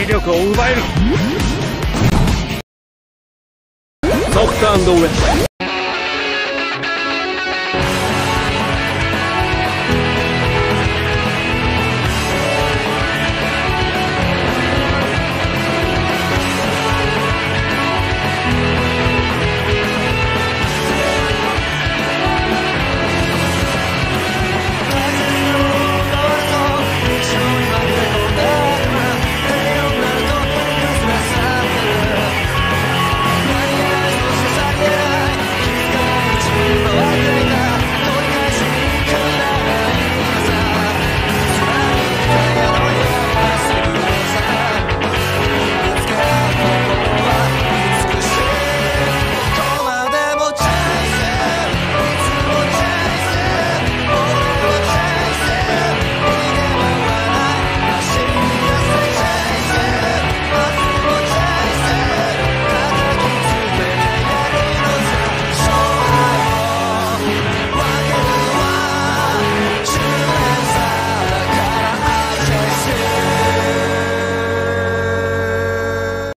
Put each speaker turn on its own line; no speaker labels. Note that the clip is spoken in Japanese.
視力を奪える。ソフトウェッ